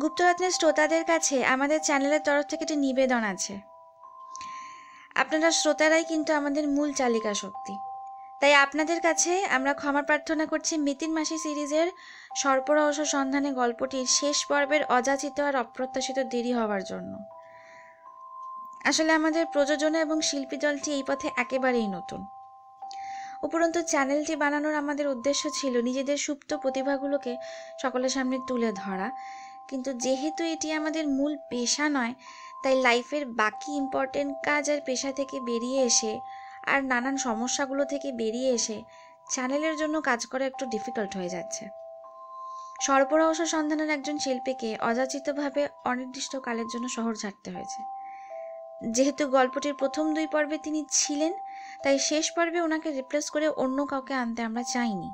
গুপ্তরত্নের শ্রোতাদের কাছে আমাদের চ্যানেলের তরফ থেকে একটি নিবেদন আছে। আপনারা শ্রোতারাই কিন্তু আমাদের মূল চালিকা শক্তি। তাই আপনাদের কাছে আমরা ক্ষমা প্রার্থনা করছি মিতিন মাসি সিরিজের সর্পরহস্য সন্ধানে গল্পটির শেষ পর্বের অযাচিত আর অপ্রত্যাশিত দেরি হওয়ার জন্য। আসলে আমাদের প্রযোজনা এবং শিল্পী দলটি এই পথে একেবারেই নতুন। উপরন্তু চ্যানেলটি বানানোর আমাদের উদ্দেশ্য ছিল নিজেদের সুপ্ত প্রতিভাগুলোকে সকলের সামনে তুলে ধরা কিন্তু যেহেতু এটি আমাদের মূল পেশা নয়, তাই লাইফের বাকি ইম্পর্টেন্ট কাজ আর পেশা থেকে বেরিয়ে এসে, আর নানান সমস্যাগুলো থেকে বেরিয়ে এসে চ্যানেলের জন্য কাজ করা একটু ডিফিকাল্ট হয়ে যাচ্ছে। সর্বরহস্য সন্ধানের একজন শিল্পীকে অযাচিতভাবে অনির্দিষ্টকালের জন্য শহর ছাড়তে হয়েছে। যেহেতু গল্পটির প্রথম দুই পর্বে তিনি ছিলেন, তাই শেষ পর্বে ওনাকে রিপ্লেস করে অন্য কাউকে আনতে আমরা চাইনি।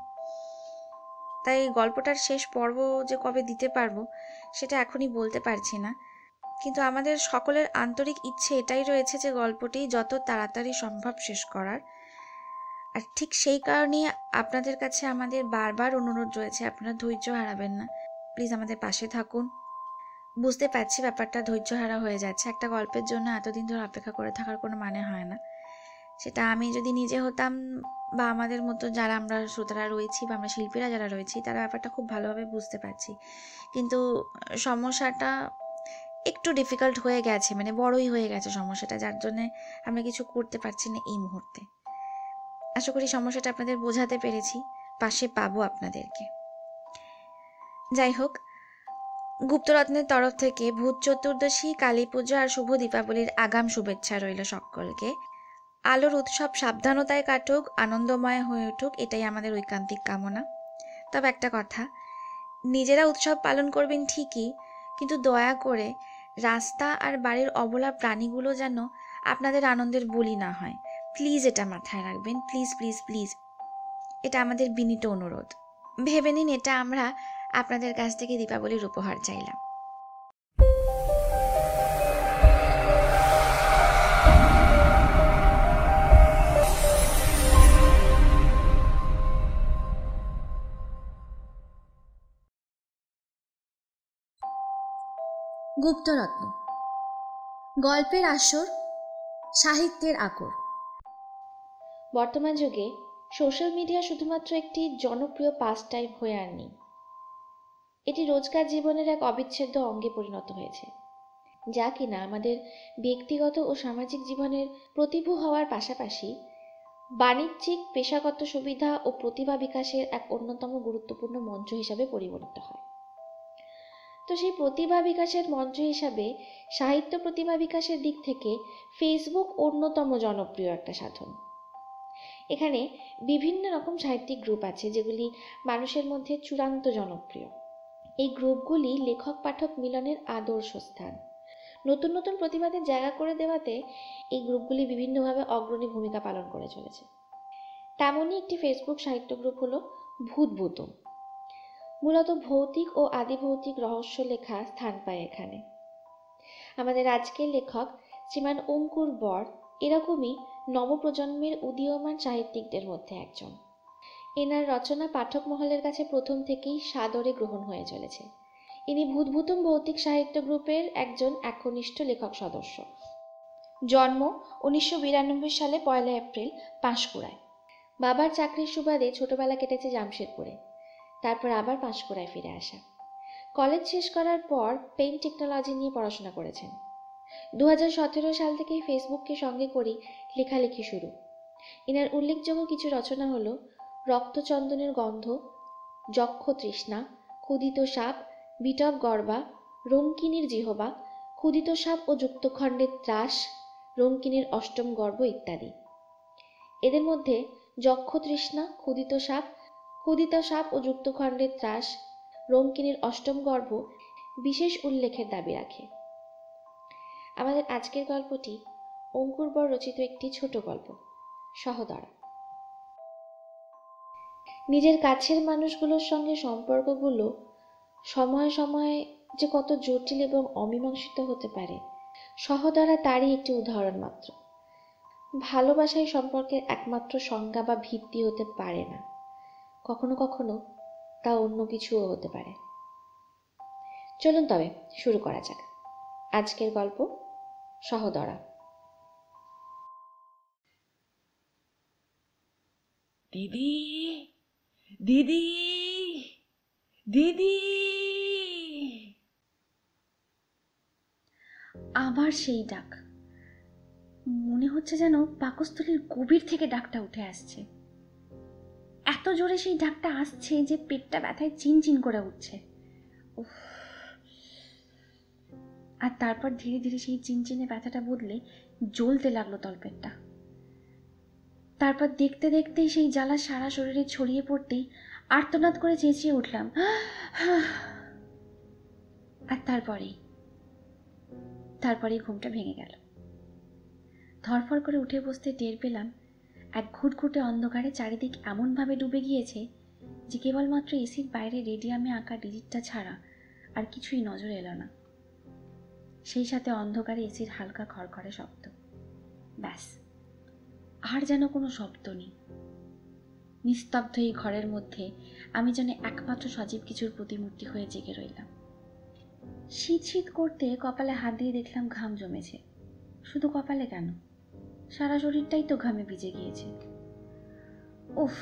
তাই গল্পটার শেষ পর্ব যে কবে দিতে পারব, সেটা এখনই বলতে পারছি না। কিন্তু আমাদের সকলের আন্তরিক ইচ্ছে এটাই রয়েছে যে গল্পটি যত তাড়াতাড়ি সম্ভব শেষ করার। আর ঠিক সেই কারণেই আপনাদের কাছে আমাদের বারবার অনুরোধ রয়েছে, আপনারা ধৈর্য হারাবেন না। প্লিজ আমাদের পাশে থাকুন। বুঝতে পারছি ব্যাপারটা ধৈর্য হারা হয়ে যাচ্ছে। একটা গল্পের জন্য এতদিন ধরে অপেক্ষা করে থাকার কোনো মানে হয় না। সেটা আমি যদি নিজে হতাম বা আমাদের মতো যারা আমরা শ্রোতারা রয়েছি বা আমরা শিল্পীরা যারা রয়েছি, তারা ব্যাপারটা খুব ভালোভাবে বুঝতে পারছি। কিন্তু সমস্যাটা একটু ডিফিকাল্ট হয়ে গেছে মানে বড়ই হয়ে গেছে সমস্যাটা, যার জন্যে আমরা কিছু করতে পারছি না এই মুহূর্তে। আশা করি সমস্যাটা আপনাদের বোঝাতে পেরেছি, পাশে পাবো আপনাদেরকে। যাই হোক, গুপ্তরত্নের তরফ থেকে ভূত চতুর্দশী, কালী পুজো আর শুভ দীপাবলির আগাম শুভেচ্ছা রইল সকলকে। আলোর উৎসব সাবধানতায় কাটুক, আনন্দময় হয়ে উঠুক, এটাই আমাদের ঐকান্তিক কামনা। তবে একটা কথা, নিজেরা উৎসব পালন করবেন ঠিকই, কিন্তু দয়া করে রাস্তা আর বাড়ির অবলা প্রাণীগুলো যেন আপনাদের আনন্দের বলি না হয়। প্লিজ এটা মাথায় রাখবেন, প্লিজ প্লিজ প্লিজ। এটা আমাদের বিনীত অনুরোধ। ভেবে নিন এটা আমরা আপনাদের কাছ থেকে দীপাবলির উপহার চাইলাম। গুপ্তরত্ন। গল্পের আসর, সাহিত্যের আকর। বর্তমান যুগে সোশ্যাল মিডিয়া শুধুমাত্র একটি জনপ্রিয় পাস টাইম হয়ে আর নেই এটি রোজকার জীবনের এক অবিচ্ছেদ্য অঙ্গে পরিণত হয়েছে, যা কিনা আমাদের ব্যক্তিগত ও সামাজিক জীবনের প্রতিভূ হওয়ার পাশাপাশি বাণিজ্যিক, পেশাগত সুবিধা ও প্রতিভা বিকাশের এক অন্যতম গুরুত্বপূর্ণ মঞ্চ হিসাবে পরিগণিত হয়। তো সেই প্রতিভা বিকাশের মঞ্চ হিসাবে সাহিত্য প্রতিভা বিকাশের দিক থেকে ফেসবুক অন্যতম জনপ্রিয় একটা সাধন। এখানে বিভিন্ন রকম সাহিত্যিক গ্রুপ আছে যেগুলি মানুষের মধ্যে চূড়ান্ত জনপ্রিয়। এই গ্রুপগুলি লেখক, পাঠক মিলনের আদর্শ স্থান। নতুন নতুন প্রতিভাদের জায়গা করে দেওয়াতে এই গ্রুপগুলি বিভিন্নভাবে অগ্রণী ভূমিকা পালন করে চলেছে। তেমনই একটি ফেসবুক সাহিত্য গ্রুপ হলো ভূত মূলত ভৌতিক ও আদিভৌতিক রহস্য লেখা স্থান পায় এখানে। আমাদের আজকের লেখক শ্রীমান অঙ্কুর বর এরকমই নবপ্রজন্মের উদীয়মান সাহিত্যিকদের মধ্যে একজন। এনার রচনা পাঠক মহলের কাছে প্রথম থেকেই সাদরে গ্রহণ হয়ে চলেছে। ইনি ভূতভূতম ভৌতিক সাহিত্য গ্রুপের একজন একনিষ্ঠ লেখক সদস্য। জন্ম উনিশশো বিরানব্বই সালে পয়লা এপ্রিল পাঁশকুড়ায়। বাবার চাকরির সুবাদে ছোটবেলা কেটেছে জামশেদপুরে। তারপর আবার পাঁশকুড়ায় ফিরে আসা। কলেজ শেষ করার পর পেইন্ট টেকনোলজি নিয়ে পড়াশোনা করেছেন। দু হাজার সতেরো সাল থেকেই ফেসবুককে সঙ্গে করি লেখালেখি শুরু। এনার উল্লেখযোগ্য কিছু রচনা হলো, রক্তচন্দনের গন্ধ, যক্ষ তৃষ্ণা, ক্ষুদিত সাপ বিটপ গর্বা রঙ্কিনীর জিহবা, ক্ষুদিত সাপ ও যুক্তখণ্ডের ত্রাস রঙ্কিনীর অষ্টম গর্ব ইত্যাদি। এদের মধ্যে যক্ষ তৃষ্ণা, ক্ষুদিত সাপ ক্ষুদিত সাপ ও যুক্তখণ্ডের ত্রাস রঙ্কিনীর অষ্টম গর্ভ বিশেষ উল্লেখের দাবি রাখে। আমাদের আজকের গল্পটি অঙ্কুর বর রচিত একটি ছোট গল্প, সহদরা। নিজের কাছের মানুষগুলোর সঙ্গে সম্পর্কগুলো সময়ে সময়ে যে কত জটিল এবং অমীমাংসিত হতে পারে, সহদরা তারই একটি উদাহরণ মাত্র। ভালোবাসাই সম্পর্কের একমাত্র সংজ্ঞা বা ভিত্তি হতে পারে না। কখনো কখনো তা অন্য কিছুও হতে পারে। চলুন তবে শুরু করা যাক। আজকের গল্প সহদরা। দিদি দিদি দিদি। আবার সেই ডাক। মনে হচ্ছে যেন পাকস্থলীর গভীর থেকে ডাকটা উঠে আসছে। এত জোরে সেই ডাকটা আসছে যে পেটটা ব্যথায় চিনচিন করে উঠছে। আর তারপর ধীরে ধীরে সেই চিনচিনে ব্যথাটা বদলে জ্বলতে লাগল তলপেটটা তারপর দেখতে দেখতেই সেই জ্বালা সারা শরীরে ছড়িয়ে পড়তেই আর্তনাদ করে চেঁচিয়ে উঠলাম। আর তারপরেই? তারপরেই ঘুমটা ভেঙে গেল। ধরফর করে উঠে বসতে টের পেলাম এক ঘুটঘুটে অন্ধকারে চারিদিক এমনভাবে ডুবে গিয়েছে যে কেবলমাত্র এসির বাইরে রেডিয়ামে আঁকা ডিজিটটা ছাড়া আর কিছুই নজর এলো না। সেই সাথে অন্ধকারে এসির হালকা খড়খড়ে শব্দ। ব্যাস, আর যেন কোনো শব্দ নেই। নিস্তব্ধ এই ঘরের মধ্যে আমি যেন একমাত্র সজীব কিছুর প্রতিমূর্তি হয়ে জেগে রইলাম। শীত শীত করতে কপালে হাত দিয়ে দেখলাম ঘাম জমেছে। শুধু কপালে কেন? সারা শরীরটাই তো ঘামে ভিজে গিয়েছে। উফ,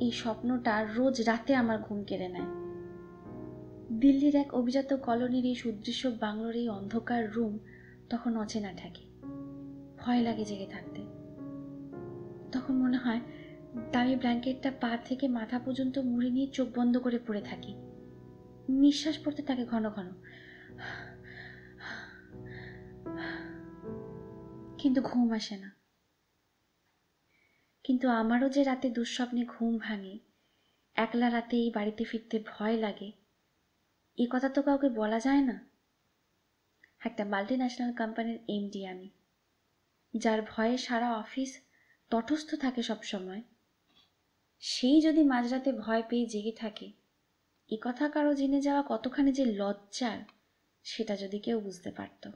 এই স্বপ্নটা রোজ রাতে আমার ঘুম কেড়ে নেয়। দিল্লির এক অভিজাত কলোনির এই সুদৃশ্য বাংলোর এই অন্ধকার রুম তখন অচেনা ঠেকে। ভয় লাগে জেগে থাকতে। তখন মনে হয় দামি ব্ল্যাঙ্কেটটা পা থেকে মাথা পর্যন্ত মুড়ে নিয়ে চোখ বন্ধ করে পড়ে থাকি। নিঃশ্বাস পড়তে থাকে ঘন ঘন। কিন্তু ঘুম আসে না। কিন্তু আমারও যে রাতে দুঃস্বপ্নে ঘুম ভাঙে, একলা রাতে এই বাড়িতে ফিরতে ভয় লাগে এই কথা তো কাউকে বলা যায় না। একটা মাল্টি ন্যাশনাল কোম্পানির এমডি আমি, যার ভয়ে সারা অফিস তটস্থ থাকে সবসময়। সেই যদি মাঝরাতে ভয় পেয়ে জেগে থাকে, এ কথা কারও জেনে যাওয়া কতখানি যে লজ্জার, সেটা যদি কেউ বুঝতে পারত।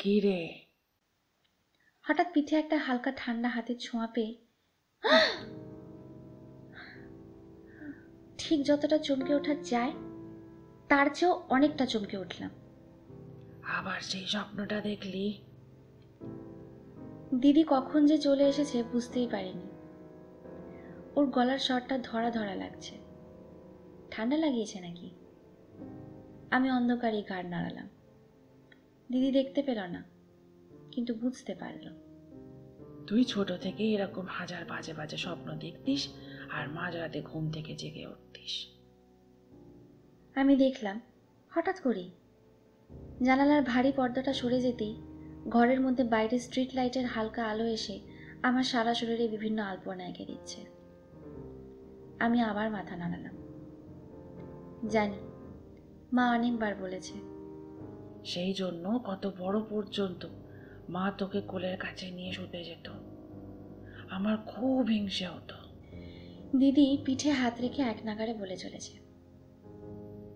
কি রে? হঠাৎ পিঠে একটা হালকা ঠান্ডা হাতের ছোঁয়া পেয়ে ঠিক যতটা চমকে ওঠা যায় তার চেয়েও অনেকটা চমকে উঠলাম। আবার সেই স্বপ্নটা দেখলি? দিদি কখন যে চলে এসেছে বুঝতেই পারিনি। ওর গলার স্বরটা ধরা ধরা লাগছে। ঠান্ডা লাগিয়েছে নাকি? আমি অন্ধকারে ঘাড় নাড়ালাম। দিদি দেখতে পেল না কিন্তু বুঝতে পারল। তুই ছোট থেকে এরকম হাজার বাজে বাজে স্বপ্ন দেখতিস আর মাঝরাতে ঘুম থেকে জেগে উঠতিস। আমি দেখলাম হঠাৎ করেই জানালার ভারী পর্দাটা সরে যেতেই ঘরের মধ্যে বাইরে স্ট্রিট লাইটের হালকা আলো এসে আমার সারা শরীরে বিভিন্ন আলপনা এঁকে দিচ্ছে। আমি আবার মাথা নাড়ালাম। জানি মা অনেকবার বলেছে সেই জন্য কত বড় পর্যন্ত মা তোকে কোলের কাছে নিয়ে শুতে যেত। আমার খুব হিংসে হতো। দিদি পিঠে হাত রেখে এক নাগারে বলে চলেছে।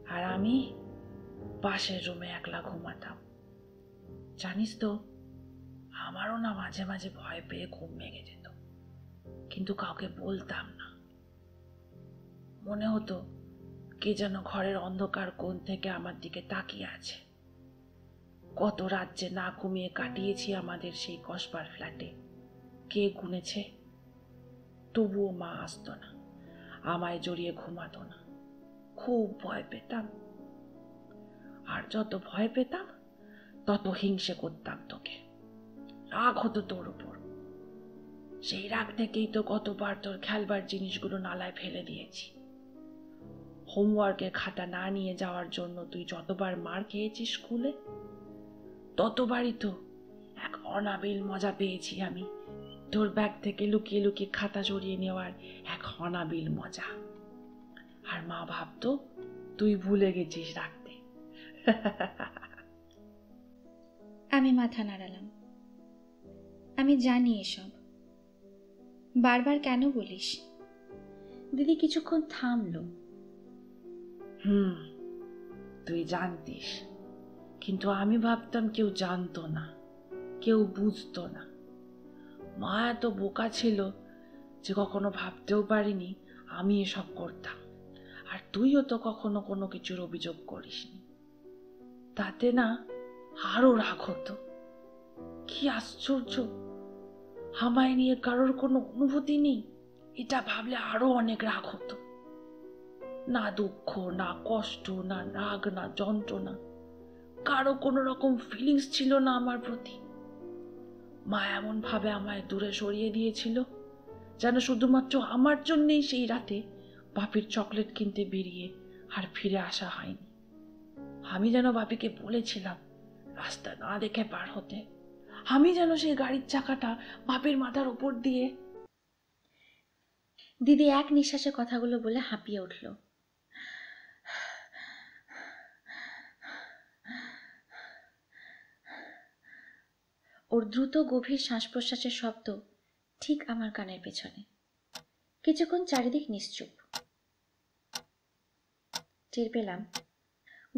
আর আমি পাশের রুমে একলা ঘুমাতাম। জানিস তো আমারও না মাঝে মাঝে ভয় পেয়ে ঘুম ভেঙে যেত। কিন্তু কাউকে বলতাম না। মনে হতো কে যেন ঘরের অন্ধকার কোণ থেকে আমার দিকে তাকিয়ে আছে। কত রাজ্যে না ঘুমিয়ে কাটিয়েছি আমাদের সেই কসবার ফ্ল্যাটে। কে গুনেছে? তবুও মা আসতো না। আমায় জড়িয়ে ঘুমাতো না। খুব ভয় পেতাম। আর যত ভয় পেতাম, তত হিংসে করতাম তোকে। রাগ হতো তোর উপর। সেই রাগ থেকেই তো কতবার তোর খেলবার জিনিসগুলো নালায় ফেলে দিয়েছি। হোমওয়ার্কের খাতা না নিয়ে যাওয়ার জন্য তুই যতবার মার খেয়েছিস স্কুলে ততবারই তো এক অনাবিল মজা পেয়েছি আমি। তোর ব্যাগ থেকে লুকিয়ে লুকিয়ে খাতা জড়িয়ে নেওয়ার এক অনাবিল মজা। আর মা ভাবতো তুই ভুলে গেছিস রাখতে। আমি মাথা নাড়ালাম। আমি জানি এসব। বারবার কেন বলিস? দিদি কিছুক্ষণ থামলো। হুম তুই জানতিস। কিন্তু আমি ভাবতাম কেউ জানতো না, কেউ বুঝতো না। মা এত বোকা ছিল যে কখনো ভাবতেও পারিনি আমি এসব করতাম। আর তুইও তো কখনো কোনো কিছুর অভিযোগ করিসনি। তাতে না আরও রাগ হতো। কি আশ্চর্য! আমায় নিয়ে কারোর কোনো অনুভূতি নেই, এটা ভাবলে আরও অনেক রাগ হতো। না দুঃখ, না কষ্ট, না রাগ, না যন্ত্রণা। কারও কোনো রকম ফিলিংস ছিল না আমার প্রতি। মা এমন ভাবে আমায় দূরে সরিয়ে দিয়েছিল, যেন শুধুমাত্র আমার জন্যেই সেই রাতে বাপির চকলেট কিনতে বেরিয়ে আর ফিরে আসা হয়নি। আমি যেন বাপিকে বলেছিলাম, রাস্তা না দেখে পার হতে। আমি যেন সেই গাড়ির চাকাটা বাপের মাথার উপর দিয়ে দিদি এক নিঃশ্বাসে কথাগুলো বলে হাঁপিয়ে উঠল। ওর দ্রুত গভীর শ্বাস প্রশ্বাসের শব্দ ঠিক আমার কানের পেছনে। কিছুক্ষণ চারিদিক নিশ্চুপ। টের পেলাম,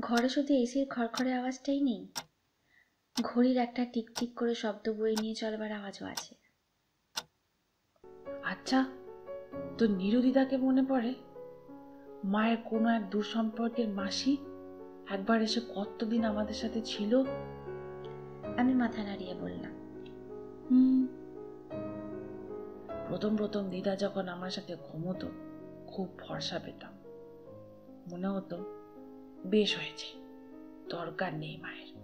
ঘরে শুধু এসির খড়খড়ে আওয়াজটাই নেই। ঘড়ির একটা টিকটিক করে শব্দ বয়ে নিয়ে চলবার আওয়াজও আছে। আচ্ছা তো নিরুদিদাকে মনে পড়ে? মায়ের কোনো এক দূর সম্পর্কের মাসি একবার এসে কতদিন আমাদের সাথে ছিল? আমি মাথা নাড়িয়ে বললাম, হুম। প্রথম প্রথম দিদা যখন আমার সাথে ঘুমোতো, খুব ভরসা পেতাম। মনে হতো, বেশ হয়েছে, দরকার নেই মায়ের।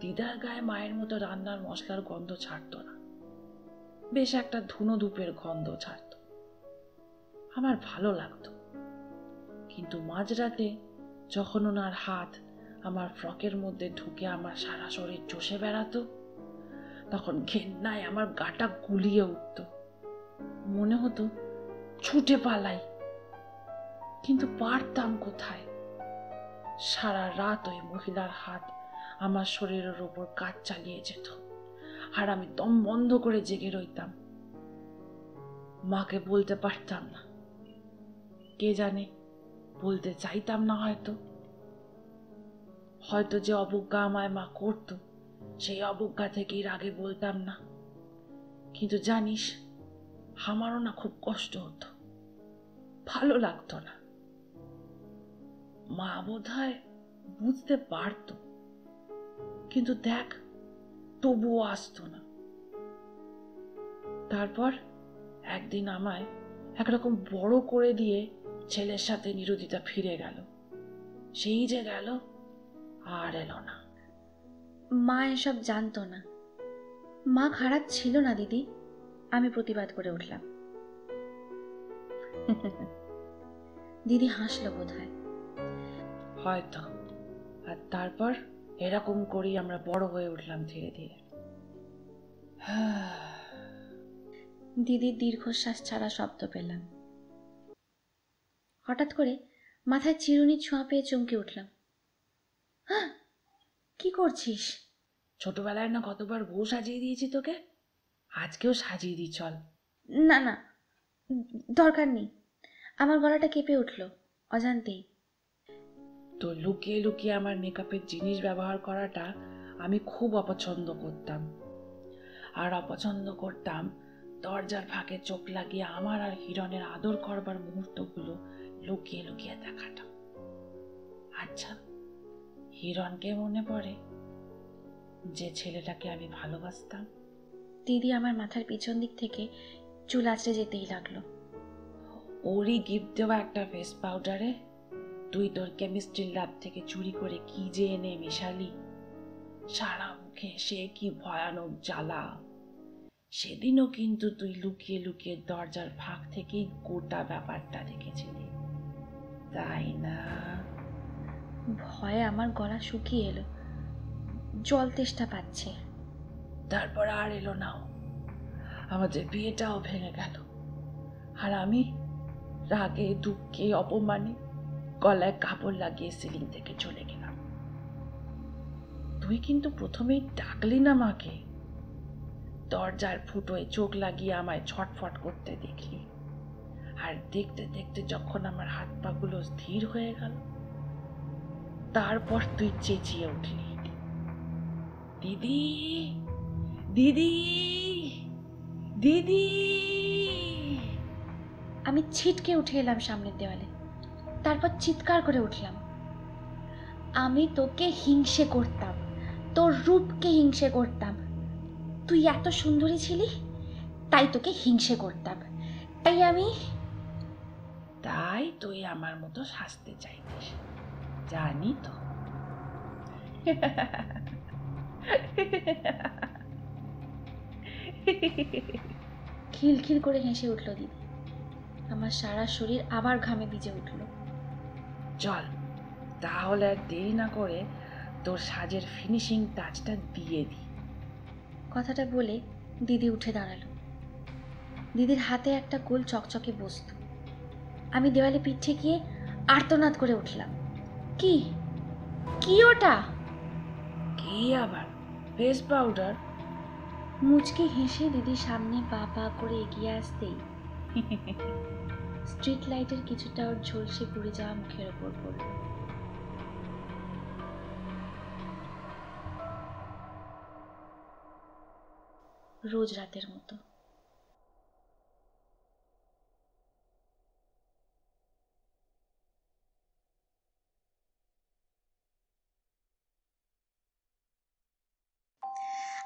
দিদার গায়ে মায়ের মতো রান্নার মশলার গন্ধ ছাড়তো না। বেশ একটা ধুনো ধূপের গন্ধ ছাড়তো। আমার ভালো লাগতো। কিন্তু মাঝরাতে যখন ওনার হাত আমার ফ্রকের মধ্যে ঢুকে আমার সারা শরীর চষে বেড়াতো। তখন ঘেন্নায় আমার গাটা গুলিয়ে উঠত। মনে হতো, ছুটে পালাই। কিন্তু পারতাম কোথায়? সারা রাত ওই মহিলার হাত আমার শরীরের ওপর কাজ চালিয়ে যেত আর আমি দম বন্ধ করে জেগে রইতাম। মাকে বলতে পারতাম না। কে জানে, বলতে চাইতাম না হয়তো। হয়তো যে অবজ্ঞা আমায় মা করতো, সেই অবজ্ঞা থেকেই আগে বলতাম না। কিন্তু জানিস, আমারও না খুব কষ্ট হতো। ভালো লাগতো না। মা বোধ হয় বুঝতে পারত। কিন্তু দেখ, তবুও আসতো না। তারপর একদিন আমায় একরকম বড় করে দিয়ে ছেলের সাথে নিরুদিতা ফিরে গেল। সেই যে গেল আর এলো না মা এসব জানতো না। মা খারাপ ছিল না দিদি। আমি প্রতিবাদ করে উঠলাম। দিদি হাসলো বোধ হয় হয়তো। আর তারপর এরকম করেই আমরা বড় হয়ে উঠলাম ধীরে ধীরে। দিদির দীর্ঘশ্বাস ছাড়া শব্দ পেলাম। হঠাৎ করে মাথায় চিরুনি ছোঁয়া পেয়ে চমকে উঠলাম। "হাহ! কি করছিস? ছোটবেলায় না কতবার বউ সাজিয়ে দিয়েছি তোকে? আজকেও সাজিয়ে দিই চল। না না দরকার নেই। আমার গলাটা কেঁপে উঠল অজান্তেই। তো লুকিয়ে লুকিয়ে আমার মেকআপের জিনিস ব্যবহার করাটা আমি খুব অপছন্দ করতাম। আর অপছন্দ করতাম দরজার ফাঁকে চোখ লাগিয়ে আমার আর হিরণের আদর করবার মুহূর্তগুলো লুকিয়ে লুকিয়ে দেখাটা। আচ্ছা। হিরণকে মনে পড়ে? যে ছেলেটাকে আমি ভালোবাসতাম। দিদি আমার মাথার পিছন দিক থেকে চুল আঁচড়ে যেতেই লাগল। ওরই গিফট দেওয়া একটা ফেস পাউডারে তুই তোর কেমিস্ট্রি ল্যাব থেকে চুরি করে কি যে এনে মেশালি? সারা মুখে সে কি ভয়ানক জ্বালা? সেদিনও কিন্তু তুই লুকিয়ে লুকিয়ে দরজার ফাঁক থেকেই গোটা ব্যাপারটা দেখেছিলি। তাই না? ভয়ে আমার গলা শুকিয়ে এলো। জল তেষ্টা পাচ্ছে। তারপর আর এলো নাও আমাদের বিয়েটাও ভেঙে গেল। আর আমি রাগে, দুঃখে, অপমানে গলায় কাপড় লাগিয়ে সিলিং থেকে চলে গেলাম। তুই কিন্তু প্রথমেই ডাকলি না মাকে। দরজার ফুটোয় চোখ লাগিয়ে আমায় ছটফট করতে দেখলি। আর দেখতে দেখতে যখন আমার হাত পাগুলো স্থির হয়ে গেল তারপর তুই চেঁচিয়ে উঠলি। দিদি দিদি দিদি। আমি ছিটকে উঠে এলাম সামনের দেওয়ালে। তারপর চিৎকার করে উঠলাম। আমি তোকে হিংসে করতাম, তোর রূপকে হিংসে করতাম। তুই এত সুন্দরী ছিলি, তাই তোকে হিংসে করতাম। তাই আমি তাই তুই আমার মতো সাজতে চাইতিস। জানি তো খিলখিল করে হেসে উঠল দিদি। আমার সারা শরীর আবার ঘামে ভিজে উঠল। চল তাহলে আর দেরি না করে তোর সাজের ফিনিশিং টাচটা দিয়ে দি। কথাটা বলে দিদি উঠে দাঁড়াল। দিদির হাতে একটা গোল চকচকে বস্তু। আমি দেওয়ালে পিঠে গিয়ে আর্তনাদ করে উঠলাম। কি? কি ওটা? কি আবার? ফেস পাউডার মুচকি হেসে দিদির সামনে পা পা করে এগিয়ে আসতেই স্ট্রিট লাইটের কিছুটা ওর ঝলসে পুড়ে যাওয়া মুখের ওপর পড়ল। রোজ রাতের মতো।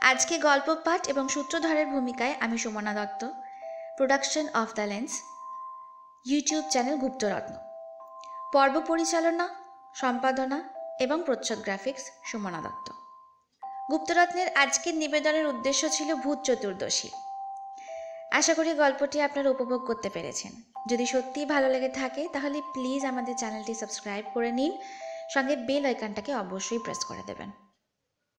আজকে গল্প পাঠ এবং সূত্রধরের ভূমিকায় আমি Sumana Datta. Production of the lens YouTube channel Guptaratna. পর্ব পরিচালনা, সম্পাদনা এবং প্রচ্ছদ গ্রাফিক্স সুমনা দত্ত। গুপ্তরত্নের আজকের নিবেদনের উদ্দেশ্য ছিল ভূত চতুর্দশী। আশা করি গল্পটি আপনারা উপভোগ করতে পেরেছেন। যদি সত্যিই ভালো লেগে থাকে, তাহলে প্লিজ আমাদের চ্যানেলটি সাবস্ক্রাইব করে নিন। সঙ্গে বেল আইকনটাকে অবশ্যই প্রেস করে দেবেন।